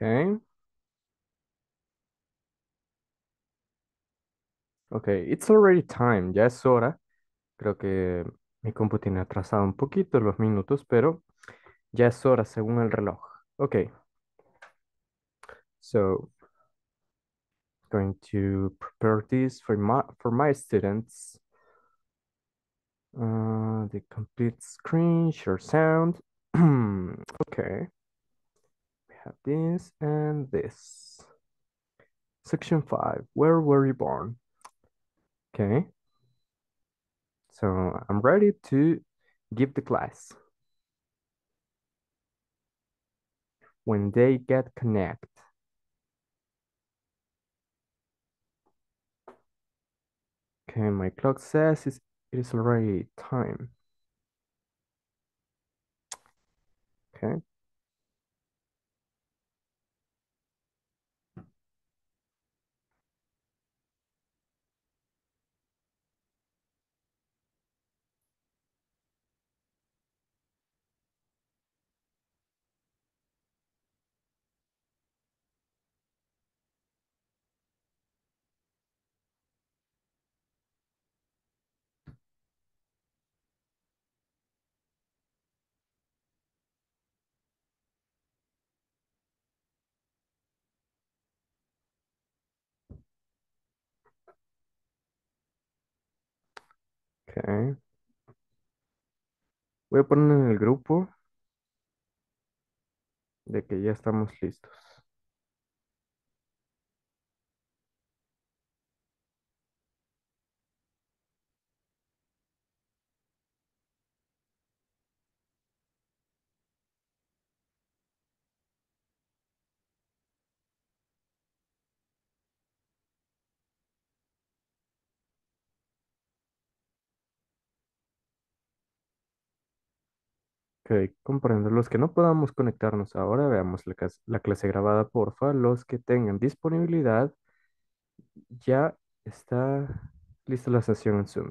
Okay. Okay, it's already time, ya es hora. Creo que mi compu tiene atrasado un poquito los minutos, pero ya es hora según el reloj. Okay. So, going to prepare this for my for my students. Uh, the complete screen, share sound. okay. Have this and this. Section 5. Where were you born? Okay. So I'm ready to give the class. When they get connect. Okay, my clock says it's, it is already time. Okay. Voy a poner en el grupo de que ya estamos listos. Ok, comprendo. Los que no podamos conectarnos ahora, veamos la, la clase grabada, porfa. Los que tengan disponibilidad, ya está lista la sesión en Zoom.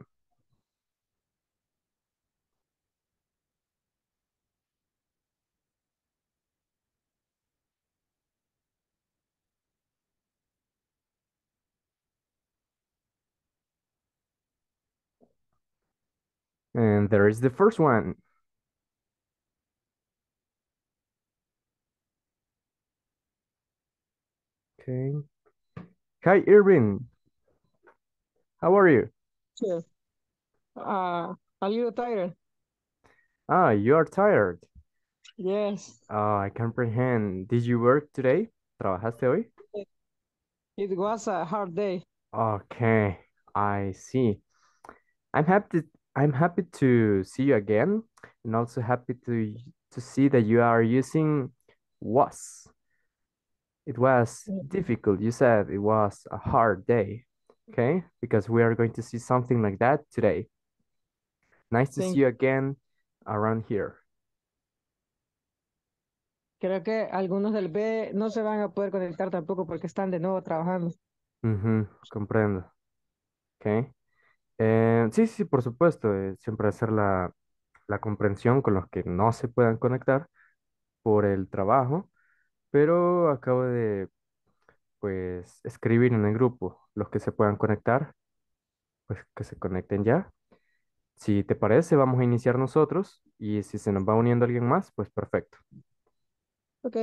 And there is the first one. Okay. Hi, Irvin. How are you? Sure. Uh, a little tired. Ah, you are tired. Yes, Oh, I comprehend. Did you work today? ¿Trabajaste hoy? it was a hard day. Okay, I see. I'm happy I'm happy to see you again and also happy to to see that you are using was. It was Mm. difficult. You said it was a hard day. Okay? Because we are going to see something like that today. Nice to Thank- see you again around here. Creo que algunos del B no se van a poder conectar tampoco porque están de nuevo trabajando. Ujú, comprendo. Ok. Eh, sí, sí, por supuesto. eh, siempre hacer la, la comprensión con los que no se puedan conectar por el trabajo, pero acabo de, pues, escribir en el grupo los que se puedan conectar, pues que se conecten ya. Si te parece, vamos a iniciar nosotros y si se nos va uniendo alguien más, pues perfecto. Ok.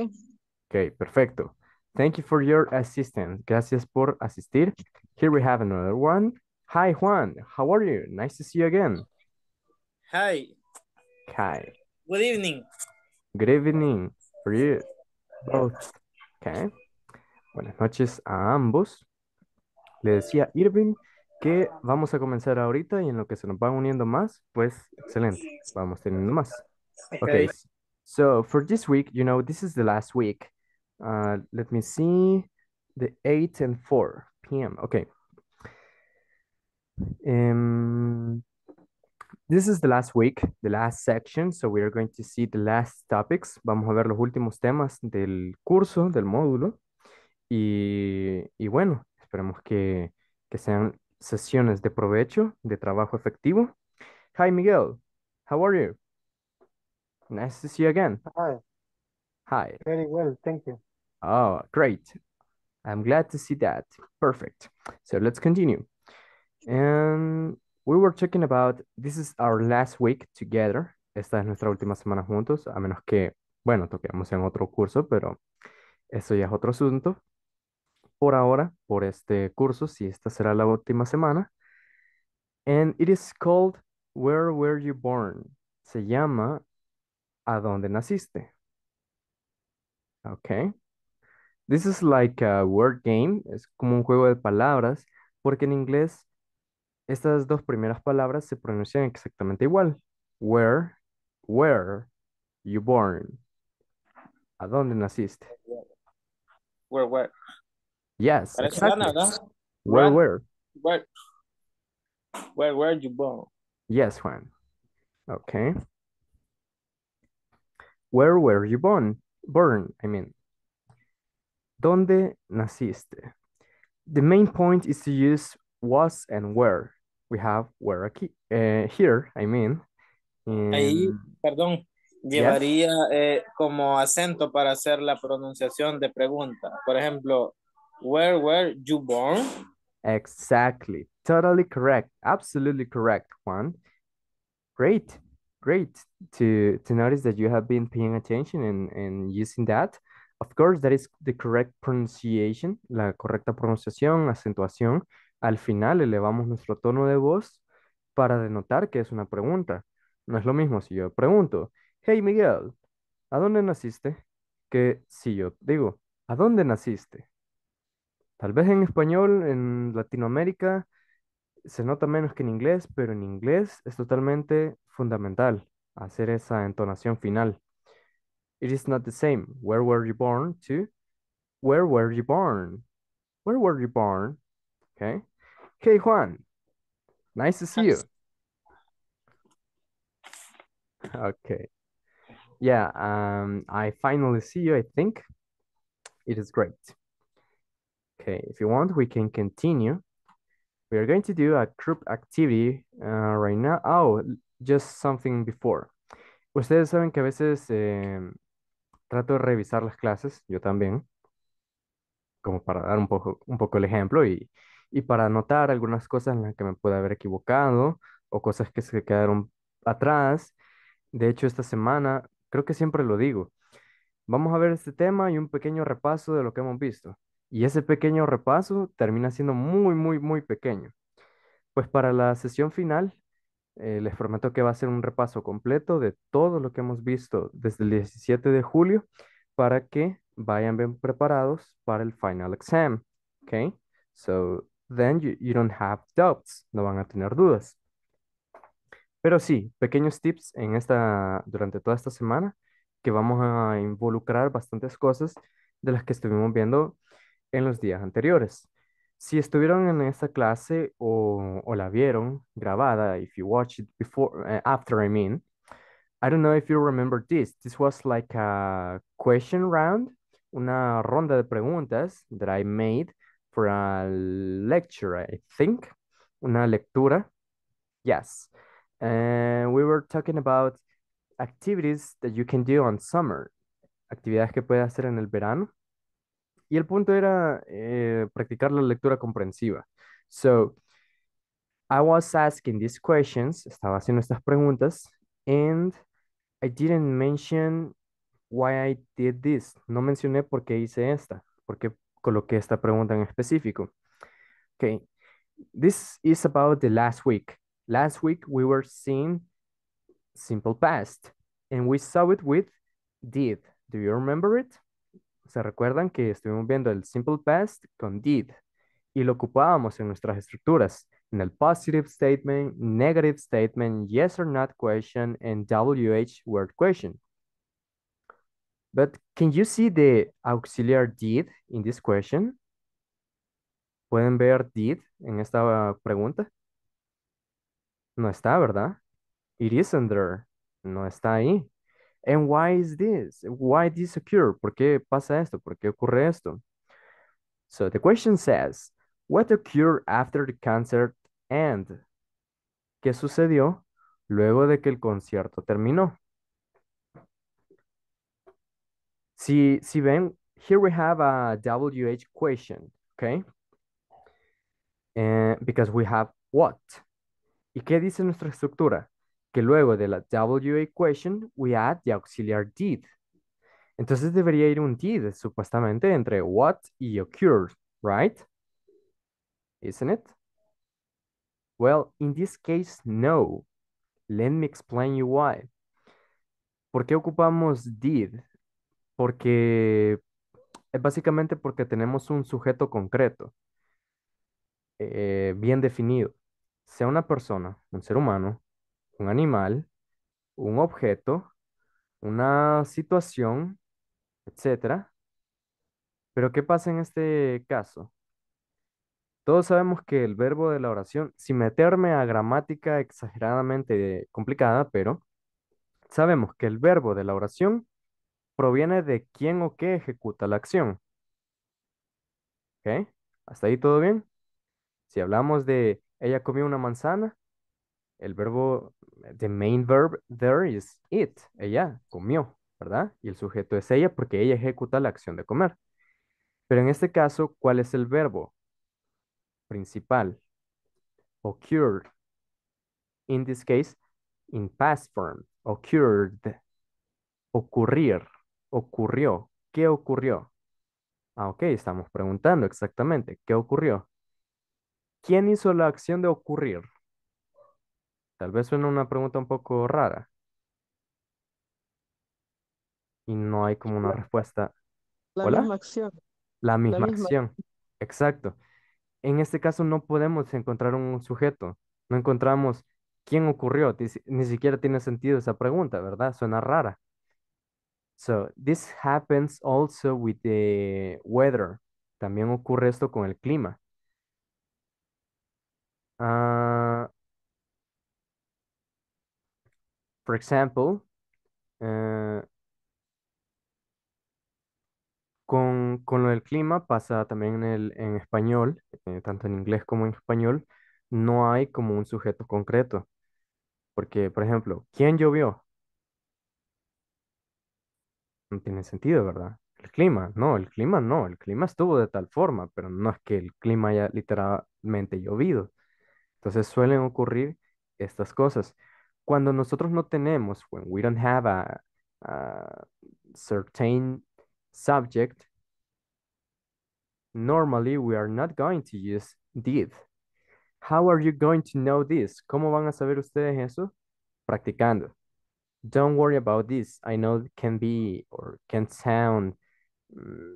Ok, perfecto. Thank you for your assistance. Gracias por asistir. Here we have another one. Hi, Juan. How are you? Nice to see you again. Hi, Hi. good evening. Good evening for you both. Okay. Buenas noches a ambos. Le decía Irving que vamos a comenzar ahorita y en lo que se nos van uniendo más, pues excelente. Vamos teniendo más. Okay. So for this week, you know, this is the last week. Uh, let me see. The 8 and 4 p.m. Okay. Um, this is the last week, the last section. So we are going to see the last topics. Vamos a ver los últimos temas del curso, del módulo. Y, y bueno, esperemos que, que sean sesiones de provecho, de trabajo efectivo. Hi, Miguel. How are you? Nice to see you again. Hi, Hi. very well, thank you. Oh, great. I'm glad to see that. Perfect. So let's continue. And we were talking about this is our last week together. Esta es nuestra última semana juntos, a menos que, bueno, toquemos en otro curso, pero eso ya es otro asunto. Por ahora, por este curso, si esta será la última semana. And it is called Where Were You Born? Se llama ¿A dónde naciste? Okay. This is like a word game, es como un juego de palabras, porque en inglés estas dos primeras palabras se pronuncian exactamente igual. Where, where you born? ¿A dónde naciste? Where, where. Yes, exactly. Where, where? Where, where were you born? Yes, Juan. Okay. Where were you born? Born, I mean. ¿Dónde naciste? The main point is to use was and where. We have where aquí, eh, here, I mean. Ahí, in- perdón, llevaría eh, como acento para hacer la pronunciación de pregunta. Por ejemplo, where were you born? Exactly. Totally correct. Absolutely correct, Juan. Great. Great to to notice that you have been paying attention and, and using that. Of course, that is the correct pronunciation, la correcta pronunciación, acentuación. Al final elevamos nuestro tono de voz para denotar que es una pregunta. No es lo mismo si yo pregunto, hey Miguel, ¿a dónde naciste? Que si yo digo, ¿a dónde naciste? Tal vez en español, en Latinoamérica, se nota menos que en inglés, pero en inglés es totalmente fundamental hacer esa entonación final. It is not the same. Where were you born? To where were you born? Where were you born? Okay. Hey Juan, nice to see you. Okay. Yeah, um, I finally see you, I think. It is great. Okay, if you want, we can continue. We are going to do a group activity uh, right now. Oh, just something before. Ustedes saben que a veces eh, trato de revisar las clases, yo también, como para dar un poco, un poco el ejemplo y, y para anotar algunas cosas en las que me pueda haber equivocado o cosas que se quedaron atrás. De hecho, esta semana, creo que siempre lo digo, vamos a ver este tema y un pequeño repaso de lo que hemos visto. Y ese pequeño repaso termina siendo muy, muy, muy pequeño. Pues para la sesión final, eh, les prometo que va a ser un repaso completo de todo lo que hemos visto desde el 17 de julio para que vayan bien preparados para el final exam. ¿Ok? So then you, you don't have doubts, no van a tener dudas. Pero sí, pequeños tips en esta, durante toda esta semana que vamos a involucrar bastantes cosas de las que estuvimos viendo en los días anteriores. Si estuvieron en esta clase o, o la vieron grabada, if you watch it before, uh, after, I mean, I don't know if you remember this. This was like a question round, una ronda de preguntas that I made for a lecture, I think, una lectura. Yes. And we were talking about activities that you can do on summer, actividades que puedes hacer en el verano. Y el punto era eh, practicar la lectura comprensiva. So, I was asking these questions, estaba haciendo estas preguntas, and I didn't mention why I did this. No mencioné por qué hice esta, por qué coloqué esta pregunta en específico. Okay, this is about the last week. Last week we were seeing simple past, and we saw it with did. Do you remember it? ¿Se recuerdan que estuvimos viendo el simple past con did? Y lo ocupábamos en nuestras estructuras, en el positive statement, negative statement, yes or not question, and WH word question. But can you see the auxiliar did in this question? ¿Pueden ver did en esta pregunta? No está, ¿verdad? It isn't there. No está ahí. And why is this? Why this occur? ¿Por qué pasa esto? ¿Por qué ocurre esto? So the question says, what occurred after the concert end? ¿Qué sucedió luego de que el concierto terminó? Si, si ven, here we have a WH question, okay? Uh, because we have what. ¿Y qué dice nuestra estructura? Que luego de la WH question, we add the auxiliar did. Entonces debería ir un did, supuestamente, entre what y occurred, right? Isn't it? Well, in this case, no. Let me explain you why. ¿Por qué ocupamos did? Porque es básicamente porque tenemos un sujeto concreto, eh, bien definido. Sea una persona, un ser humano, un animal, un objeto, una situación, etc. Pero ¿qué pasa en este caso? Todos sabemos que el verbo de la oración, sin meterme a gramática exageradamente complicada, pero sabemos que el verbo de la oración proviene de quién o qué ejecuta la acción. ¿Ok? ¿Hasta ahí todo bien? Si hablamos de ella comió una manzana, el verbo, the main verb there is it. Ella comió, ¿verdad? Y el sujeto es ella porque ella ejecuta la acción de comer. Pero en este caso, ¿cuál es el verbo principal? Occurred. In this case, in past form. Occurred. Ocurrir. Ocurrió. ¿Qué ocurrió? Ah, ok, estamos preguntando exactamente. ¿Qué ocurrió? ¿Quién hizo la acción de ocurrir? Tal vez suena una pregunta un poco rara. Y no hay como una respuesta. La ¿Hola? misma acción. La misma misma. acción. Exacto. En este caso no podemos encontrar un sujeto. No encontramos quién ocurrió. Ni siquiera tiene sentido esa pregunta, ¿verdad? Suena rara. So, this happens also with the weather. También ocurre esto con el clima. Ah, for example, eh, con, lo del clima pasa también en, el, en español, eh, tanto en inglés como en español, no hay como un sujeto concreto. Porque, por ejemplo, ¿quién llovió? No tiene sentido, ¿verdad? El clima, no, el clima no, el clima estuvo de tal forma, pero no es que el clima haya literalmente llovido. Entonces suelen ocurrir estas cosas. Cuando nosotros no tenemos, when we don't have a, a certain subject, normally we are not going to use did. How are you going to know this? ¿Cómo van a saber ustedes eso? Practicando. Don't worry about this. I know it can be or can sound mm,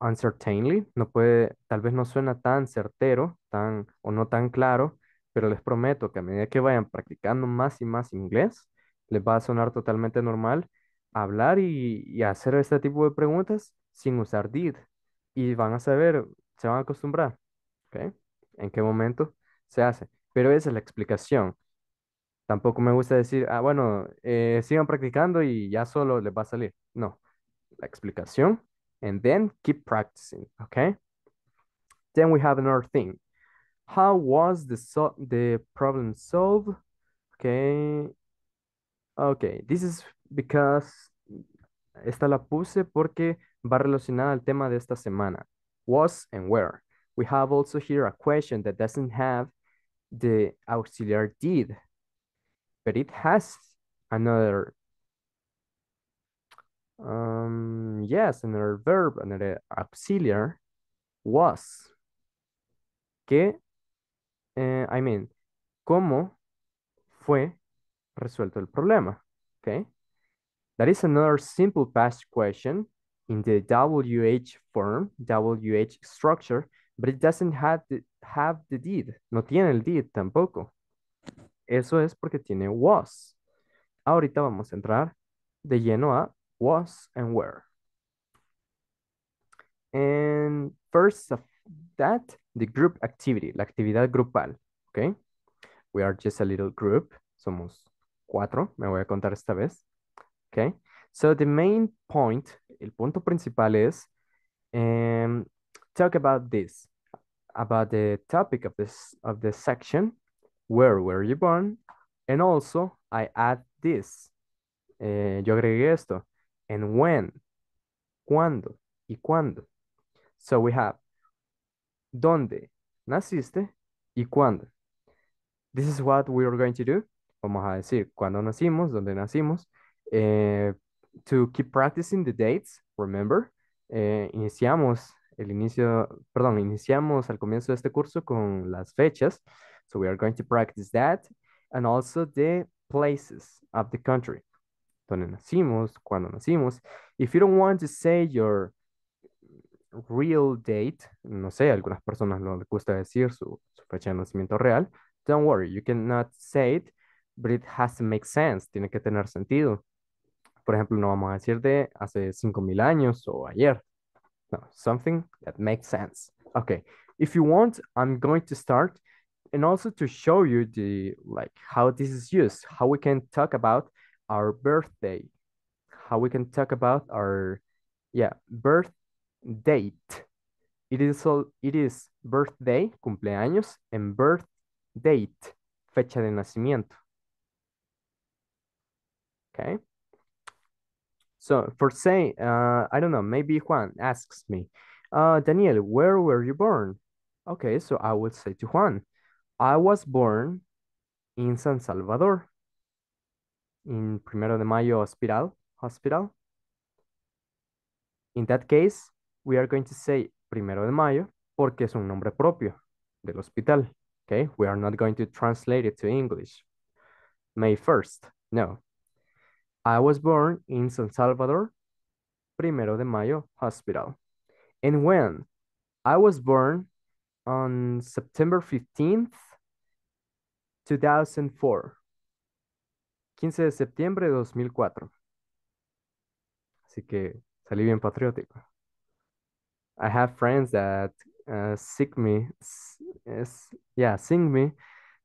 uncertainly. No puede, tal vez no suena tan certero, tan o no tan claro, pero les prometo que a medida que vayan practicando más y más inglés, les va a sonar totalmente normal hablar y, y hacer este tipo de preguntas sin usar did. Y van a saber, se van a acostumbrar, ¿ok? ¿En qué momento se hace? Pero esa es la explicación. Tampoco me gusta decir, ah, bueno, eh, sigan practicando y ya solo les va a salir. No, la explicación, and then keep practicing, okay? Then we have another thing. How was the, so the problem solved? Okay. Okay, this is because esta la puse porque va relacionada al tema de esta semana. Was and where. We have also here a question that doesn't have the auxiliar did, but it has another, um, yes, another verb, another auxiliar, was. Que, eh, I mean, ¿cómo fue resuelto el problema? Okay. That is another simple past question in the WH form, WH structure, but it doesn't have the, have the did. No tiene el did tampoco. Eso es porque tiene was. Ahorita vamos a entrar de lleno a was and where. And first of that, the group activity, la actividad grupal, okay? We are just a little group. Somos cuatro, me voy a contar esta vez. Okay, so the main point, el punto principal es um, talk about this, about the topic of this of the section, where were you born, and also I add this, eh, yo agregué esto, and when, cuándo y cuándo. So we have dónde naciste y cuándo. This is what we are going to do. Vamos a decir cuándo nacimos, dónde nacimos. Eh, to keep practicing the dates, remember, eh, iniciamos el inicio, perdón, iniciamos al comienzo de este curso con las fechas. So we are going to practice that and also the places of the country. Donde nacimos, cuándo nacimos. If you don't want to say your real date, no sé, algunas personas no les gusta decir su, su fecha de nacimiento real, don't worry, you cannot say it, but it has to make sense, tiene que tener sentido. Por ejemplo, no vamos a decir de hace 5000 años o ayer. No, something that makes sense. Okay, if you want, I'm going to start and also to show you the like how this is used, how we can talk about our birthday, how we can talk about our yeah, birth date. It is all, it is birthday, cumpleaños, and birth date, fecha de nacimiento. Okay. So for say, uh, I don't know, maybe Juan asks me, uh, Daniel, where were you born? Okay, so I would say to Juan, I was born in San Salvador, in Primero de Mayo Hospital, hospital. In that case, we are going to say Primero de Mayo porque es un nombre propio del hospital. Okay, we are not going to translate it to English. May 1st, no. I was born in San Salvador, Primero de Mayo Hospital. And when? I was born on September 15th, 2004. 15 de septiembre de 2004. Así que salí bien patriótico. I have friends that uh, sing me, s- yeah, sing me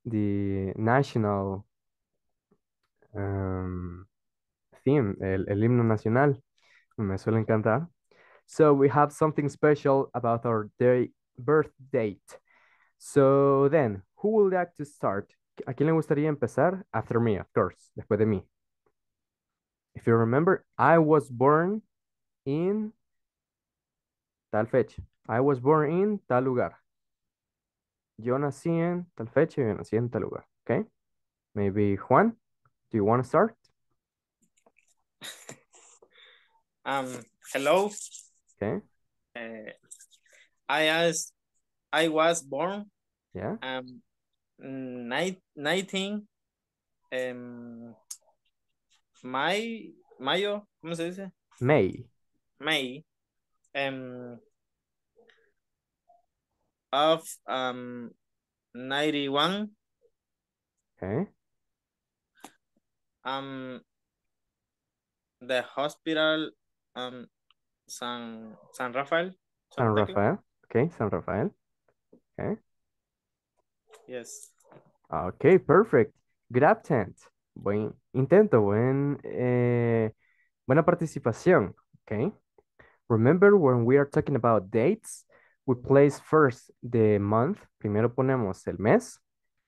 the national um, theme, el, el himno nacional. Me suele encantar. So we have something special about our day, birth date. So then, who would like to start? ¿A quién le gustaría empezar? After me, of course, después de mí. If you remember, I was born in tal fecha. I was born in tal lugar. Yo nací en tal fecha, yo nací en tal lugar. Okay? Maybe Juan, do you want to start? Um, hello. Okay. Uh, I as I was born Yeah. um night nineteen um May Mayo, ¿cómo se dice? May. May um of um 91 Okay. um the hospital um San San Rafael San? Rafael. Okay, San Rafael. Okay. yes Okay, perfect. Good attempt. Buen intento, buen, eh, buena participación. Okay. Remember when we are talking about dates, we place first the month. Primero ponemos el mes,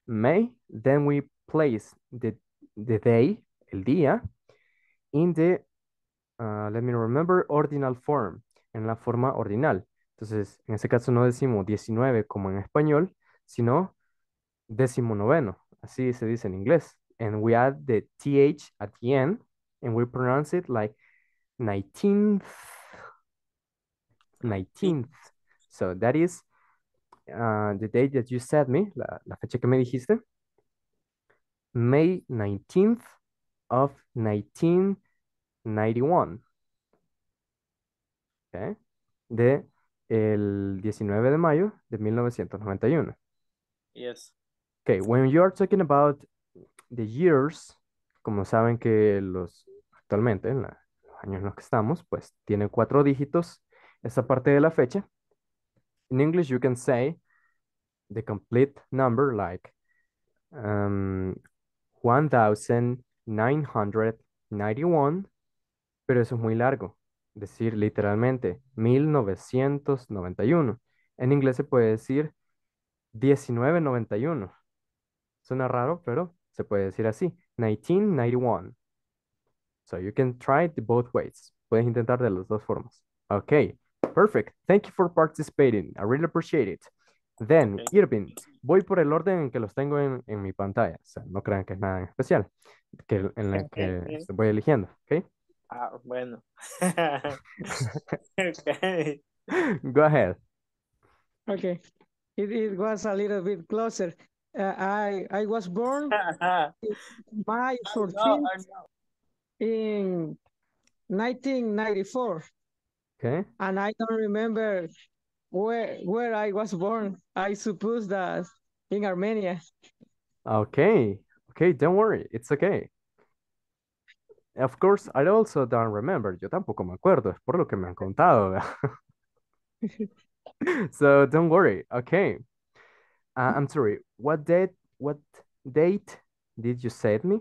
May. Then we place the, the day, el día, in the, uh, let me remember, ordinal form, en la forma ordinal. Entonces, en este caso no decimos 19 como en español, sino décimo noveno. Así se dice en inglés. And we add the th at the end and we pronounce it like 19th. 19th. So that is uh, the date that you said me, la, la fecha que me dijiste. May 19th of 1991. Okay. De el 19 de mayo de 1991. yes Okay, when you are talking about the years, como saben que los actualmente, en la- los años en los que estamos, pues tiene cuatro dígitos esa parte de la fecha. In English, you can say the complete number like um, 1991, pero eso es muy largo. Decir literalmente 1991. En inglés se puede decir 1991. Suena raro, pero se puede decir así. 1991. So you can try it both ways. Puedes intentar de las dos formas. Okay, perfect. Thank you for participating. I really appreciate it. Then. Irving, voy por el orden en que los tengo en, en mi pantalla. O sea, no crean que es nada en especial, que, en el que voy eligiendo, ¿ok? Ah, bueno. okay. Go ahead. Okay. It, it was a little bit closer. Uh, I I was born May I know, 14 I know. in 1994, Okay. and I don't remember where where I was born. I suppose that in Armenia. Okay. Okay, don't worry. It's okay. Of course, I also don't remember. Yo tampoco me acuerdo. Es por lo que me han contado. So don't worry. Okay. Uh, I'm sorry. What date? What date did you say me?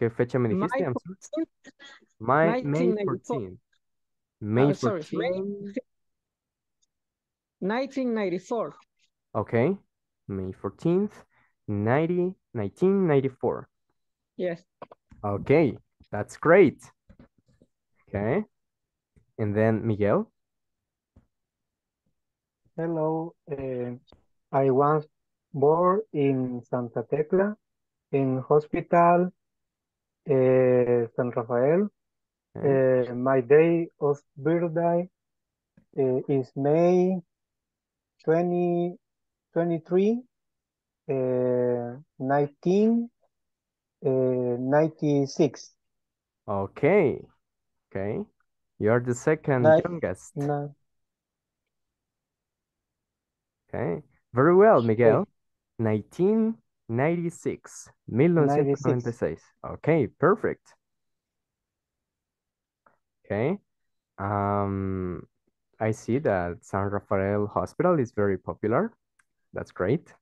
¿Qué fecha me May dijiste? I'm sorry. 14, My, May 1994. 14. May Uh, sorry, May 1994. Okay. May 14th, 90, 1994. Yes. Okay. That's great. Okay. And then Miguel. Hello, uh, I was born in Santa Tecla, in hospital, uh, San Rafael. Okay. Uh, my day of birthday uh, is May 20, 23, uh, 19, uh, 96. Okay. Okay. You're the second youngest. Okay. Very well, Miguel. 1996. 1996. Okay, perfect. Okay. Um, I see that San Rafael Hospital is very popular. That's great.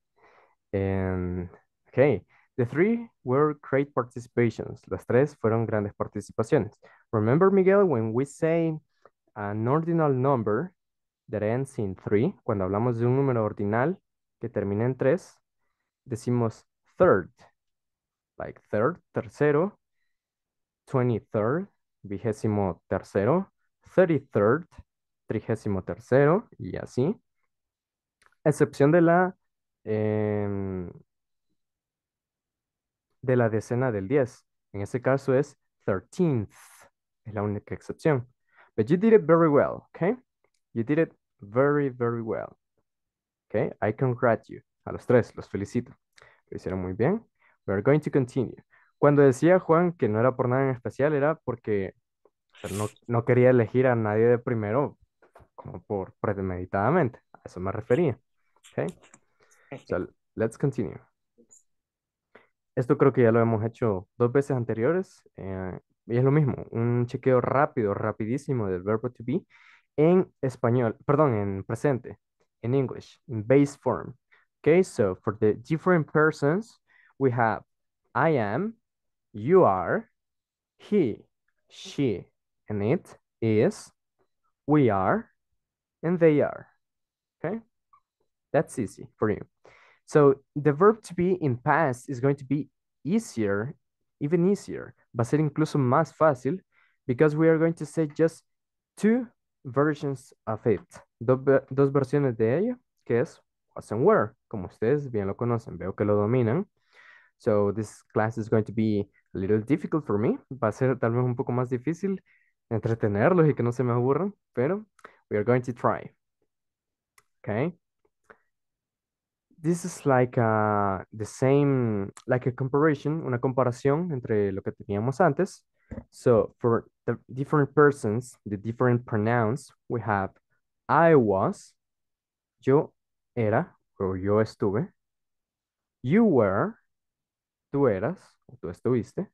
And okay, the three were great participations. Las tres fueron grandes participaciones. Remember, Miguel, when we say an ordinal number that ends in three, cuando hablamos de un número ordinal que termina en tres, decimos third, like third, tercero, 23rd, vigésimo tercero, 33rd, trigésimo tercero, y así. Excepción de la, em, de la decena del 10. En ese caso es 13th, es la única excepción. But you did it very well, okay? You did it very, very well. Okay, I congratulate you. A los tres, los felicito. Lo hicieron muy bien. We are going to continue. Cuando decía Juan que no era por nada en especial, era porque o sea, no, no quería elegir a nadie de primero como por premeditadamente. A eso me refería. Okay, so let's continue. Esto creo que ya lo hemos hecho dos veces anteriores. eh, y es lo mismo, un chequeo rápido, rapidísimo del verbo to be en español, perdón, en presente, en English, in base form. Okay, so for the different persons, we have I am, you are, he, she, and it is, we are, and they are. Okay, that's easy for you. So the verb to be in past is going to be easier, even easier. Va a ser incluso más fácil because we are going to say just two versions of it. Do- ve- dos versiones de ello, que es was and were, como ustedes bien lo conocen, veo que lo dominan. So this class is going to be a little difficult for me. Va a ser tal vez un poco más difícil entretenerlos y que no se me aburran, pero we are going to try. Okay. This is like uh, the same, like a comparison, una comparación entre lo que teníamos antes. So for the different persons, the different pronouns, we have I was, yo era, o yo estuve. You were, tú eras, o tú estuviste.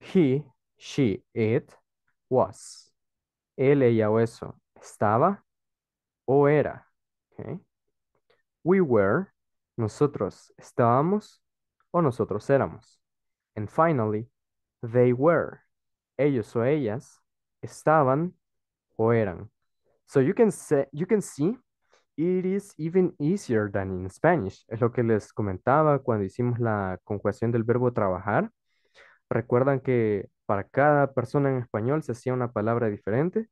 He, she, it, was. Él, ella o eso, estaba o era. Okay. We were, nosotros estábamos o nosotros éramos. And finally, they were, ellos o ellas estaban o eran. So you can say, you can see it is even easier than in Spanish. Es lo que les comentaba cuando hicimos la conjugación del verbo trabajar. Recuerdan que para cada persona en español se hacía una palabra diferente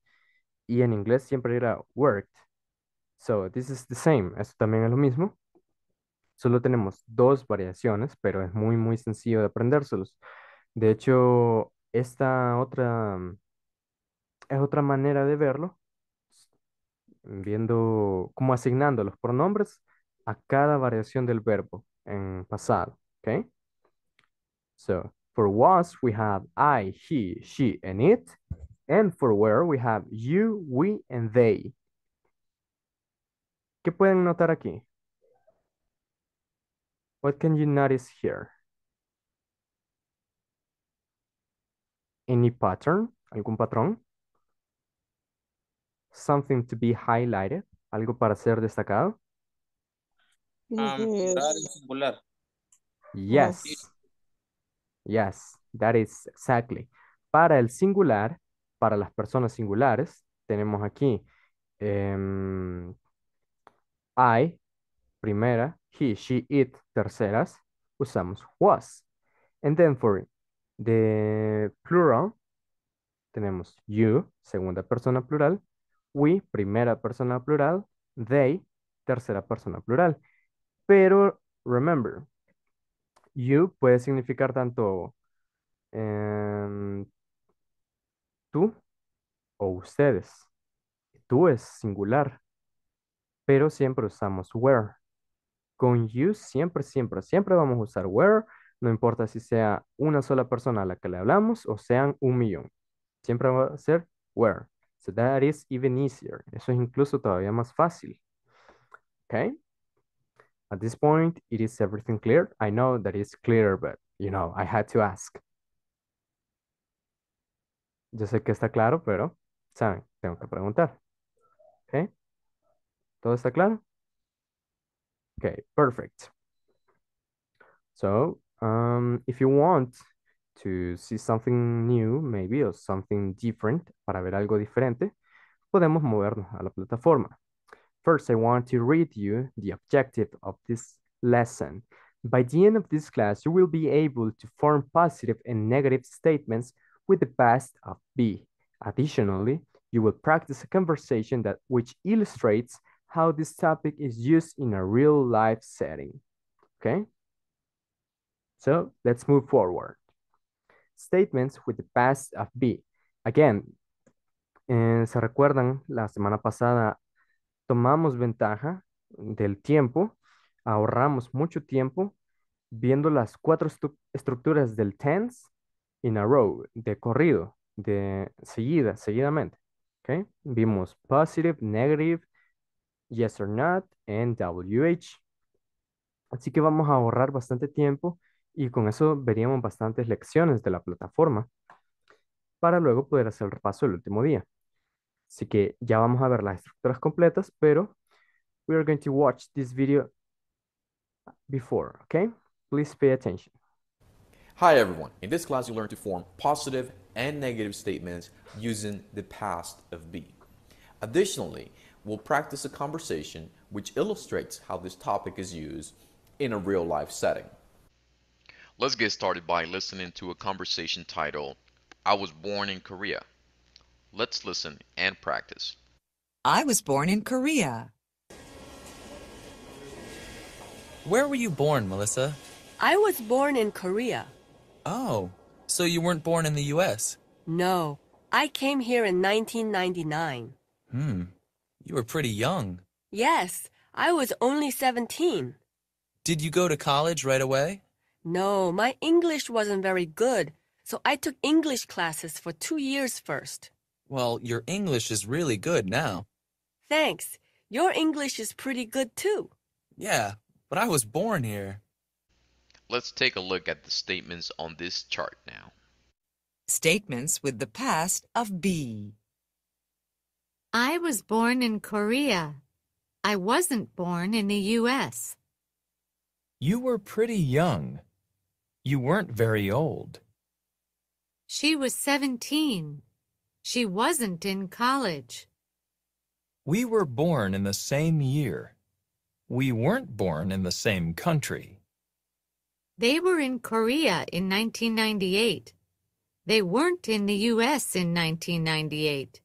y en inglés siempre era worked. So this is the same. Esto también es lo mismo. Solo tenemos dos variaciones, pero es muy, muy sencillo de aprendérselos. De hecho, esta otra es otra manera de verlo, viendo cómo asignando los pronombres a cada variación del verbo en pasado. Okay? So, for was, we have I, he, she, and it. And for where, we have you, we, and they. ¿Qué pueden notar aquí? What can you notice here? Any pattern? ¿Algún patrón? Something to be highlighted? ¿Algo para ser destacado? Um, singular. Yes. Yes, that is exactly. Para el singular, para las personas singulares, tenemos aquí em, I, primera, he, she, it, terceras, usamos was. And then for the plural, tenemos you, segunda persona plural, we, primera persona plural, they, tercera persona plural. Pero remember, you puede significar tanto em, tú o ustedes. Tú es singular, pero siempre usamos where. Con you siempre, siempre, siempre vamos a usar where, no importa si sea una sola persona a la que le hablamos o sean un millón. Siempre va a ser where. So that is even easier. Eso es incluso todavía más fácil. Okay? At this point, it is everything clear? I know that it's clear, but, you know, I had to ask. Yo sé que está claro, pero, ¿saben? Tengo que preguntar. ¿Ok? ¿Todo está claro? Okay, perfect. So, um, if you want to see something new, maybe, or something different, para ver algo diferente, podemos movernos a la plataforma. First, I want to read you the objective of this lesson. By the end of this class, you will be able to form positive and negative statements with the past of be. Additionally, you will practice a conversation that which illustrates how this topic is used in a real life setting. Okay? So let's move forward. Statements with the past of be. Again, eh, ¿se recuerdan? La semana pasada tomamos ventaja del tiempo, ahorramos mucho tiempo viendo las cuatro estructuras del tense in a row, de corrido, de seguida, seguidamente. Okay? Vimos positive, negative, yes or not, and WH. Así que vamos a ahorrar bastante tiempo y con eso veríamos bastantes lecciones de la plataforma para luego poder hacer el repaso el último día. Así que ya vamos a ver las estructuras completas, pero we are going to watch this video before, okay? Please pay attention. Hi everyone. In this class, you learn to form positive and negative statements using the past of be. Additionally, we'll practice a conversation which illustrates how this topic is used in a real life setting. Let's get started by listening to a conversation titled, I was born in Korea. Let's listen and practice. I was born in Korea. Where were you born, Melissa? I was born in Korea. Oh, so you weren't born in the U.S.? No, I came here in 1999. Hmm, you were pretty young. Yes, I was only 17. Did you go to college right away? No, my English wasn't very good, so I took English classes for two years first. Well, your English is really good now. Thanks. Your English is pretty good too. Yeah, but I was born here. Let's take a look at the statements on this chart now. Statements with the past of be. I was born in Korea. I wasn't born in the U.S. You were pretty young. You weren't very old. She was 17. She wasn't in college. We were born in the same year. We weren't born in the same country. They were in Korea in 1998. They weren't in the U.S. in 1998.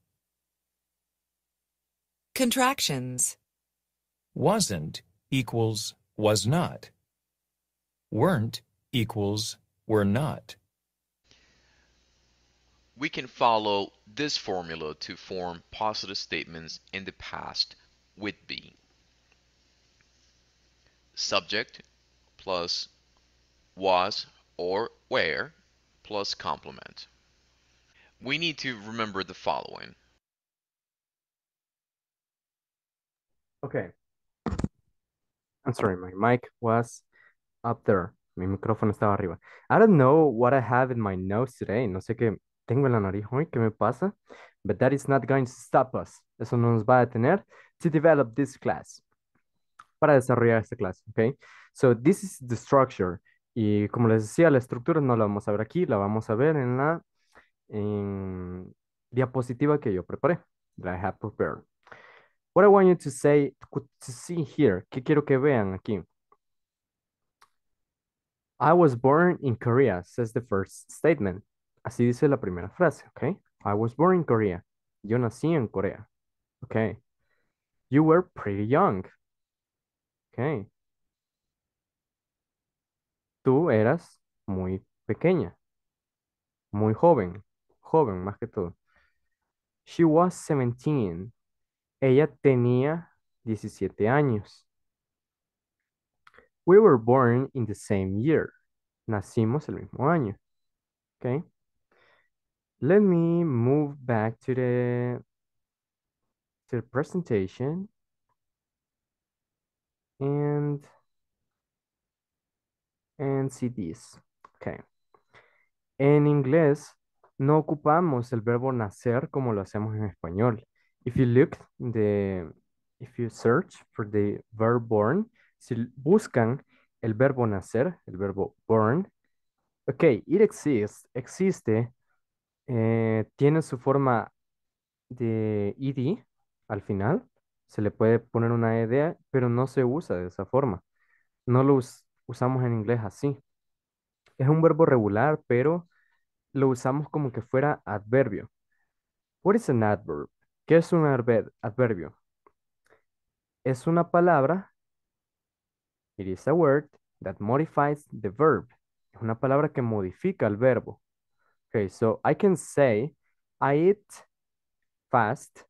Contractions. Wasn't equals was not. Weren't equals were not. We can follow this formula to form positive statements in the past with be. Subject plus was or were plus complement. We need to remember the following. Okay. I'm sorry, my mic was up there. Mi micrófono estaba arriba. I don't know what I have in my nose today. No sé qué tengo en la nariz hoy, qué me pasa. But that is not going to stop us. Eso no nos va a detener to develop this class. Para desarrollar esta clase, okay? So this is the structure. Y como les decía, la estructura no la vamos a ver aquí, la vamos a ver en la en diapositiva que yo preparé. That I have prepared. What I want you to say, to see here, ¿qué quiero que vean aquí? I was born in Korea, says the first statement. Así dice la primera frase, okay? I was born in Korea. Yo nací en Corea. Okay. You were pretty young. Okay. Tú eras muy pequeña. Muy joven. Joven, más que todo. She was 17. Ella tenía 17 años. We were born in the same year. Nacimos el mismo año. Okay. Let me move back to the to the presentation and and see this. Okay. En inglés no ocupamos el verbo nacer como lo hacemos en español. If you look the if you search for the verb born, si buscan el verbo nacer, el verbo born, ok, it exists, existe, eh, tiene su forma de ed al final, se le puede poner una ed, pero no se usa de esa forma. No lo usamos en inglés así. Es un verbo regular, pero lo usamos como que fuera adverbio. What is an adverb? ¿Qué es un adverbio? Es una palabra, it is a word that modifies the verb. Es una palabra que modifica el verbo. Okay, so I can say, I eat fast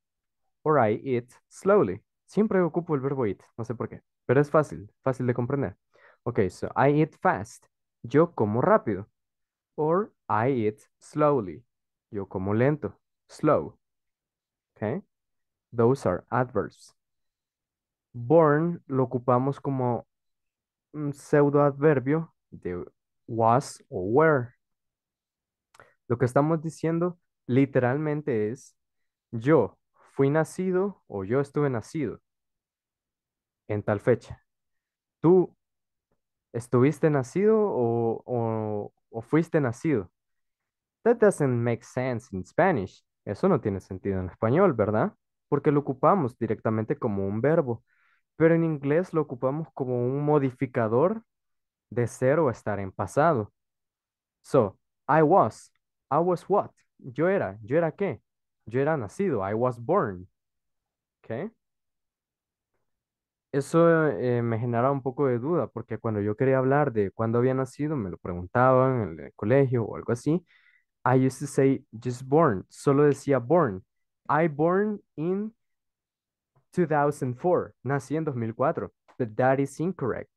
or I eat slowly. Siempre ocupo el verbo eat, no sé por qué, pero es fácil, fácil de comprender. Okay, so I eat fast. Yo como rápido. Or I eat slowly. Yo como lento. Slow. Okay. Those are adverbs. Born lo ocupamos como un pseudo adverbio de was o were. Lo que estamos diciendo literalmente es yo fui nacido o yo estuve nacido en tal fecha. Tú estuviste nacido o, o fuiste nacido. That doesn't make sense in Spanish. Eso no tiene sentido en español, ¿verdad? Porque lo ocupamos directamente como un verbo, pero en inglés lo ocupamos como un modificador de ser o estar en pasado. So, I was. I was what? Yo era. ¿Yo era qué? Yo era nacido. I was born. ¿Ok? Eso eh, me generaba un poco de duda porque cuando yo quería hablar de cuándo había nacido, me lo preguntaban en el colegio o algo así. I used to say just born. Solo decía born. I born in 2004. Nací en 2004. But that is incorrect.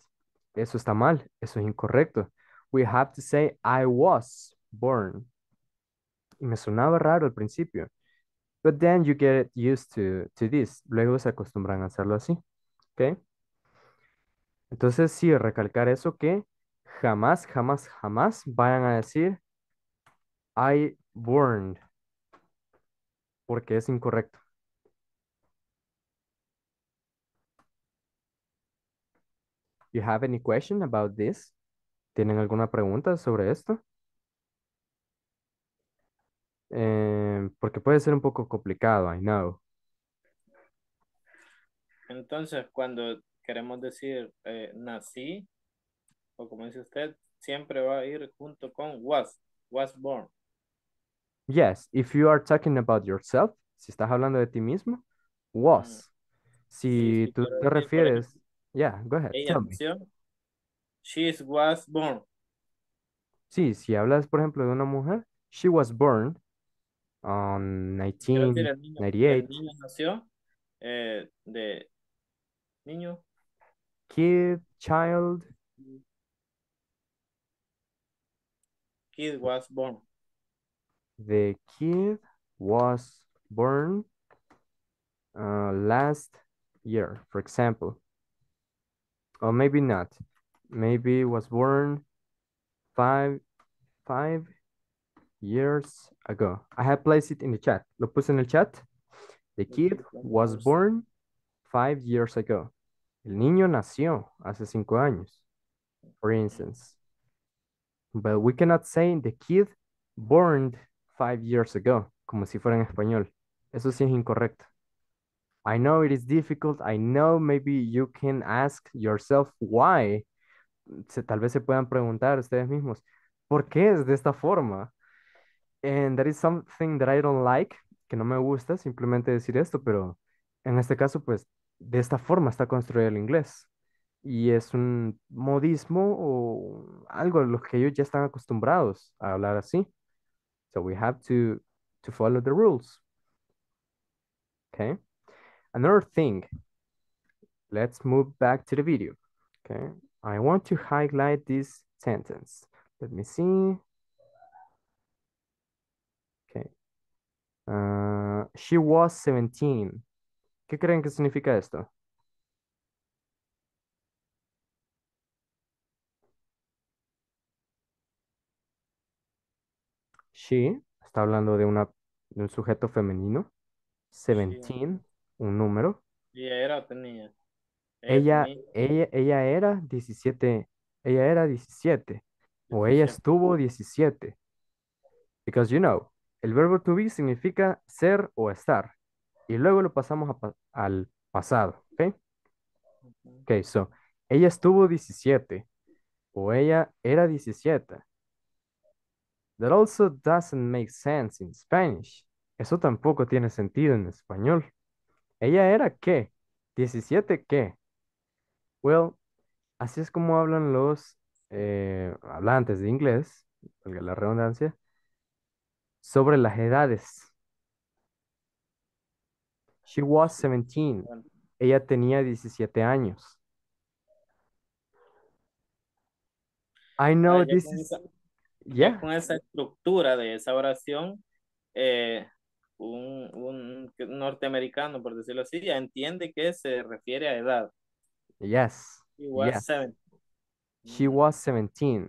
Eso está mal. Eso es incorrecto. We have to say I was born. Y me sonaba raro al principio. But then you get used to, to this. Luego se acostumbran a hacerlo así. ¿Ok? Entonces, sí, recalcar eso que jamás, jamás, jamás vayan a decir I burned. Porque es incorrecto. You have any question about this? ¿Tienen alguna pregunta sobre esto? Eh, porque puede ser un poco complicado, I know. Entonces, cuando queremos decir eh, nací, o como dice usted, siempre va a ir junto con was, was born. Yes, if you are talking about yourself, si estás hablando de ti mismo, was. Si sí, tú te refieres, yeah, go ahead, Ella nació. She was born. Sí, si hablas, por ejemplo, de una mujer, she was born on Quiero decir, el niño, el 1998. niño nació eh, de niño. Kid, child, Kid was born. The kid was born uh, last year, for example. Or maybe not. Maybe was born five, five years ago. I have placed it in the chat. Lo puse en el chat. The kid was born five years ago. El niño nació hace cinco años, for instance. But we cannot say the kid born five years ago, como si fuera en español. Eso sí es incorrecto. I know it is difficult. I know maybe you can ask yourself why. Se, tal vez se puedan preguntar ustedes mismos, ¿por qué es de esta forma? And that is something that I don't like, que no me gusta simplemente decir esto, pero en este caso, pues, de esta forma está construido el inglés. Y es un modismo o algo a lo que ellos ya están acostumbrados a hablar así. So we have to, to follow the rules. Okay. Another thing, let's move back to the video. Okay. I want to highlight this sentence. Let me see. Okay. Uh, she was 17. ¿Qué creen que significa esto? She está hablando de, una, de un sujeto femenino. 17, un número. Y ella era o tenía. Ella, tenía ella, ella era 17. Ella era 17. O ella 17. estuvo 17. Because you know, el verbo to be significa ser o estar. Y luego lo pasamos a al pasado. ¿Ok? Ok, so, ella estuvo 17. O ella era 17. That also doesn't make sense in Spanish. Eso tampoco tiene sentido en español. ¿Ella era qué? ¿17 qué? Well, así es como hablan los eh, hablantes de inglés, la redundancia, sobre las edades. She was 17. Bueno, Ella tenía 17 años. I know this is, yeah, con esa estructura de esa oración, eh, un, un norteamericano, por decirlo así, ya entiende que se refiere a edad. yes, He was yes. seven. She was 17.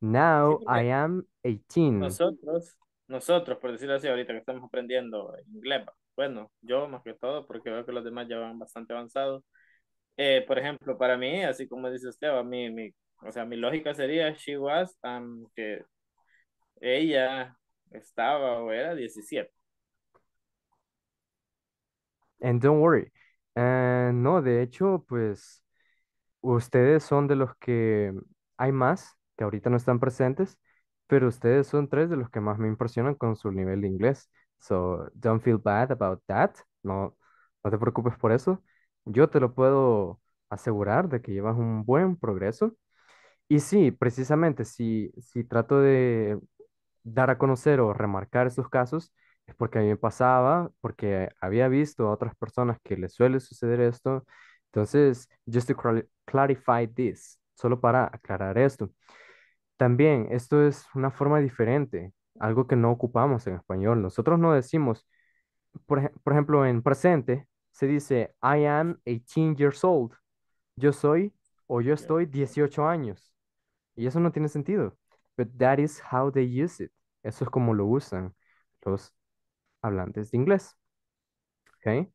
Now I am 18. Nosotros, nosotros, por decirlo así, ahorita que estamos aprendiendo inglés, bueno, yo más que todo, porque veo que los demás ya van bastante avanzados. Eh, por ejemplo, para mí, así como dice usted, a mí, mi, o sea, mi lógica sería she was, um, que ella estaba o era 17. And don't worry. Eh, no, de hecho, pues ustedes son de los que hay más que ahorita no están presentes, pero ustedes son tres de los que más me impresionan con su nivel de inglés. So don't feel bad about that. No, no te preocupes por eso. Yo te lo puedo asegurar de que llevas un buen progreso. Y sí, precisamente, si, si trato de dar a conocer o remarcar esos casos, es porque a mí me pasaba, porque había visto a otras personas que les suele suceder esto. Entonces, just to clar- clarify this, solo para aclarar esto. También, esto es una forma diferente, algo que no ocupamos en español. Nosotros no decimos, por, por ejemplo, en presente, se dice, I am 18 years old. Yo soy o yo estoy 18 años. Y eso no tiene sentido. But that is how they use it. Eso es como lo usan los hablantes de inglés. Okay?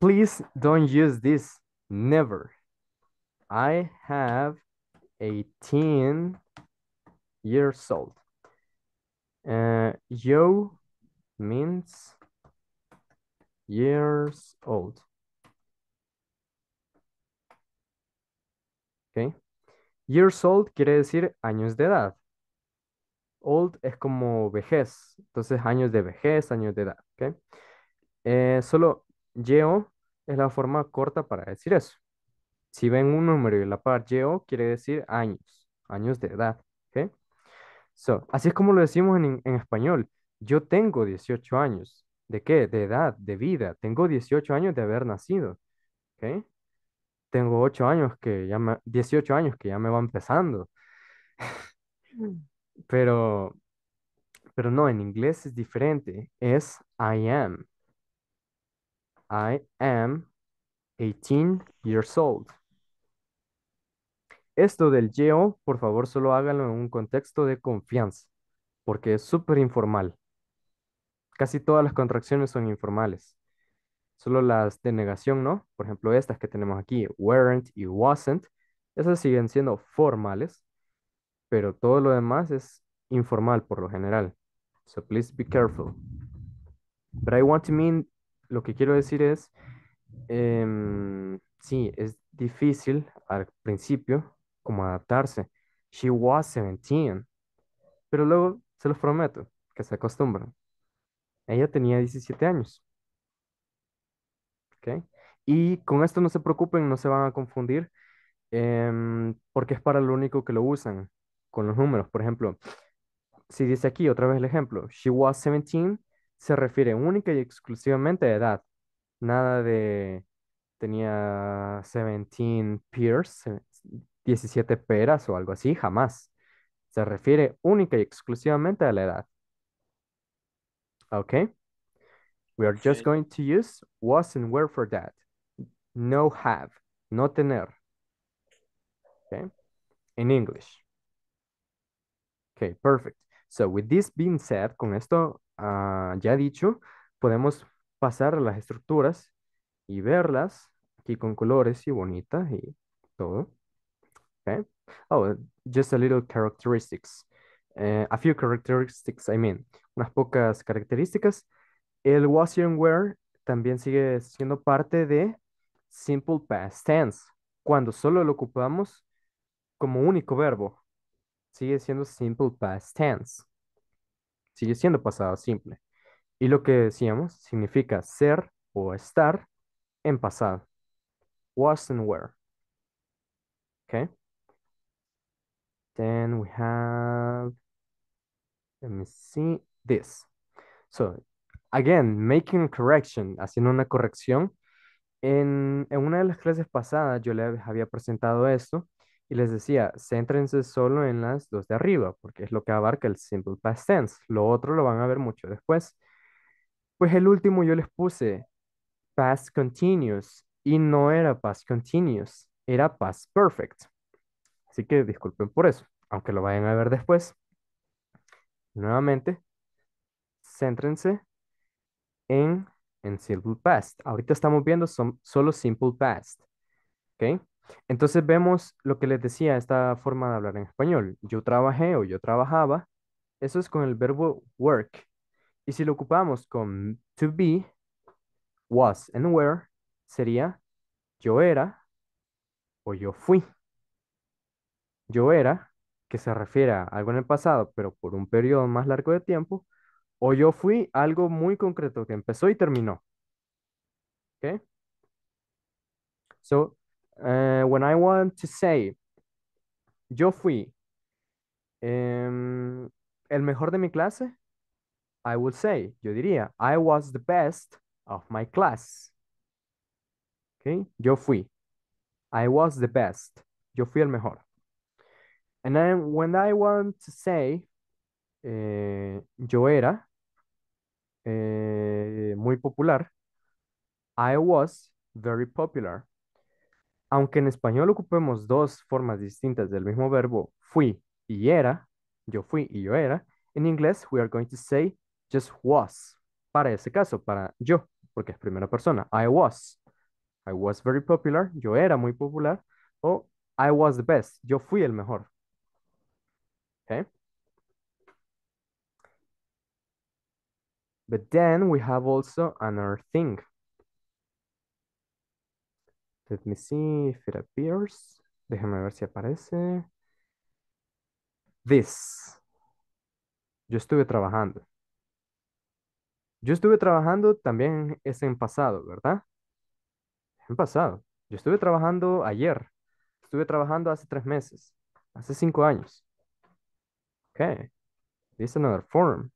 Please don't use this. Never. I have 18 years old. Uh, yo means years old. Okay? Years old quiere decir años de edad. Old es como vejez. Entonces, años de vejez, años de edad. ¿ok? Eh, solo yo es la forma corta para decir eso. Si ven un número y la par yo, quiere decir años, años de edad. ¿ok? So, así es como lo decimos en, en español. Yo tengo 18 años. ¿De qué? De edad, de vida. Tengo 18 años de haber nacido. ¿ok? Tengo 8 años que ya me, 18 años que ya me va empezando. Pero, pero no, en inglés es diferente. Es I am. I am 18 years old. Esto del yo, por favor, solo háganlo en un contexto de confianza, porque es súper informal. Casi todas las contracciones son informales. Solo las de negación, ¿no? Por ejemplo, estas que tenemos aquí, weren't y wasn't, esas siguen siendo formales, pero todo lo demás es informal por lo general. So please be careful. But I want to mean, lo que quiero decir es, em, sí, es difícil al principio como adaptarse. She was 17. Pero luego, se los prometo, que se acostumbran. Ella tenía 17 años. ¿Ok? Y con esto no se preocupen, no se van a confundir, em, porque es para lo único que lo usan, con los números. Por ejemplo, si dice aquí otra vez el ejemplo, she was 17, se refiere única y exclusivamente a edad. Nada de tenía 17 pears, 17 peras o algo así, jamás. Se refiere única y exclusivamente a la edad. Okay? We are just going to use was and were for that. No have, no tener. Okay? In English. Okay, perfect. So with this being said, con esto ah, ya dicho, podemos pasar a las estructuras y verlas aquí con colores y bonitas y todo. Okay. Oh, just a little characteristics. Eh, a few characteristics, I mean, unas pocas características. El was and were también sigue siendo parte de simple past tense, cuando solo lo ocupamos como único verbo. Sigue siendo simple past tense. Sigue siendo pasado simple. Y lo que decíamos significa ser o estar en pasado. Was and were. Okay. Then we have, let me see, this. So, again, making a correction, haciendo una corrección. En, en una de las clases pasadas yo les había presentado esto y les decía, céntrense solo en las dos de arriba, porque es lo que abarca el simple past tense. Lo otro lo van a ver mucho después. Pues el último yo les puse past continuous y no era past continuous, era past perfect. Así que disculpen por eso, aunque lo vayan a ver después. Nuevamente, céntrense en, en simple past. Ahorita estamos viendo son, solo simple past. ¿Ok? Entonces vemos lo que les decía, esta forma de hablar en español. Yo trabajé o yo trabajaba. Eso es con el verbo work. Y si lo ocupamos con to be, was and were, sería yo era o yo fui. Yo era, que se refiere a algo en el pasado, pero por un periodo más largo de tiempo, o yo fui algo muy concreto que empezó y terminó. ¿Ok? So, uh, when I want to say, yo fui em, el mejor de mi clase, I would say, yo diría, I was the best of my class. ¿Ok? Yo fui. I was the best. Yo fui el mejor. And then when I want to say, eh, yo era eh, muy popular, I was very popular. Aunque en español ocupemos dos formas distintas del mismo verbo, fui y era, yo fui y yo era, en inglés we are going to say just was. Para ese caso, para yo, porque es primera persona. I was. I was very popular. Yo era muy popular. O I was the best. Yo fui el mejor. Okay. But then we have also another thing. Let me see if it appears. Déjame ver si aparece. This. Yo estuve trabajando. Yo estuve trabajando también es en pasado, ¿verdad? en pasado. Yo estuve trabajando ayer. Estuve trabajando hace tres meses. Hace cinco años. Okay. This is another form.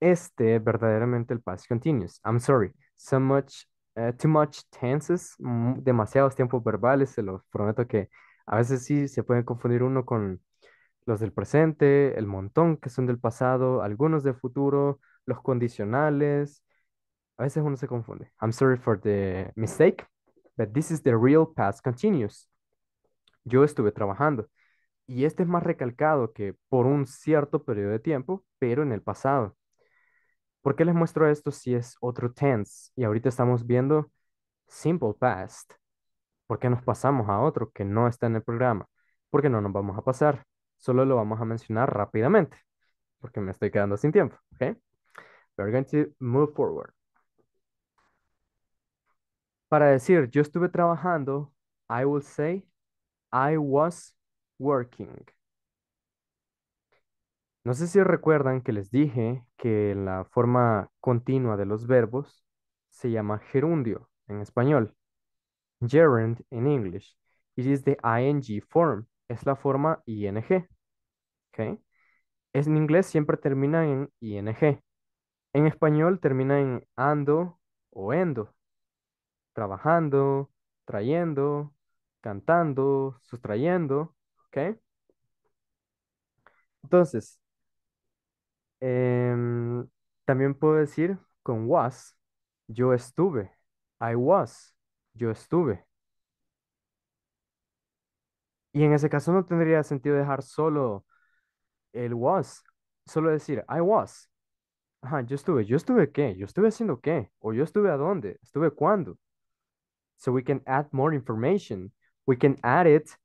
Este es verdaderamente el past continuous. I'm sorry. So much, uh, too much tenses, demasiados tiempos verbales. Se los prometo que a veces sí se puede confundir uno con los del presente, el montón que son del pasado, algunos del futuro, los condicionales. A veces uno se confunde. I'm sorry for the mistake, but this is the real past continuous. Yo estuve trabajando. Y este es más recalcado que por un cierto periodo de tiempo, pero en el pasado. ¿Por qué les muestro esto si es otro tense? Y ahorita estamos viendo simple past. ¿Por qué nos pasamos a otro que no está en el programa? Porque no nos vamos a pasar. Solo lo vamos a mencionar rápidamente. Porque me estoy quedando sin tiempo. ¿Ok? We're going to move forward. Para decir yo estuve trabajando, I will say I was working. No sé si recuerdan que les dije que la forma continua de los verbos se llama gerundio en español. Gerund in English. It is the ing form. Es la forma ing. Okay. En inglés siempre termina en ing. En español termina en ando o endo. Trabajando, trayendo, cantando, sustrayendo. ¿Ok? Entonces, em, también puedo decir con was, yo estuve. I was, yo estuve. Y en ese caso no tendría sentido dejar solo el was, solo decir I was. Ajá, yo estuve. ¿Yo estuve qué? ¿Yo estuve haciendo qué? ¿O yo estuve a dónde? ¿Estuve cuándo? So we can add more information. We can add it